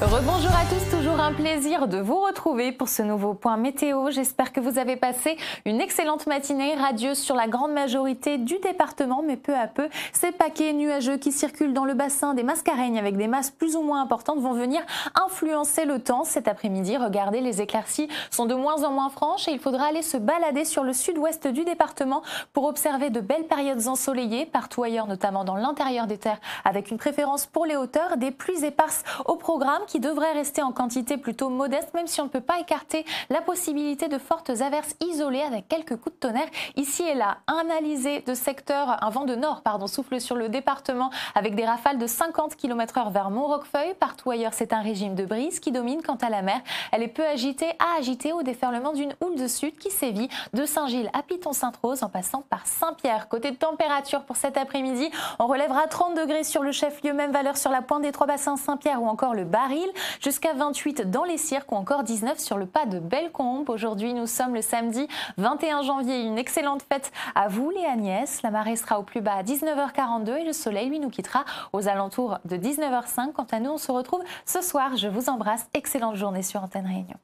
Rebonjour à tous, toujours un plaisir de vous retrouver pour ce nouveau point météo. J'espère que vous avez passé une excellente matinée radieuse sur la grande majorité du département, mais peu à peu, ces paquets nuageux qui circulent dans le bassin des Mascareignes avec des masses plus ou moins importantes vont venir influencer le temps cet après-midi. Regardez, les éclaircies sont de moins en moins franches et il faudra aller se balader sur le sud-ouest du département pour observer de belles périodes ensoleillées partout ailleurs, notamment dans l'intérieur des terres, avec une préférence pour les hauteurs, des pluies éparses au programme qui devrait rester en quantité plutôt modeste, même si on ne peut pas écarter la possibilité de fortes averses isolées avec quelques coups de tonnerre ici et là. Un de secteur, un vent de nord, pardon, souffle sur le département avec des rafales de 50 km/h vers Montroquefeuille. Partout ailleurs, c'est un régime de brise qui domine. Quant à la mer, elle est peu agitée à agiter au déferlement d'une houle de sud qui sévit de Saint-Gilles à Piton-Sainte-Rose en passant par Saint-Pierre. Côté température pour cet après-midi, on relèvera 30 degrés sur le chef-lieu, même valeur sur la pointe des trois bassins Saint-Pierre ou encore le Baril jusqu'à 28 dans les cirques ou encore 19 sur le pas de Bellecombe. Aujourd'hui, nous sommes le samedi 21 janvier. Une excellente fête à vous, les Agnès. La marée sera au plus bas à 19h42 et le soleil, lui, nous quittera aux alentours de 19h05. Quant à nous, on se retrouve ce soir. Je vous embrasse. Excellente journée sur Antenne Réunion.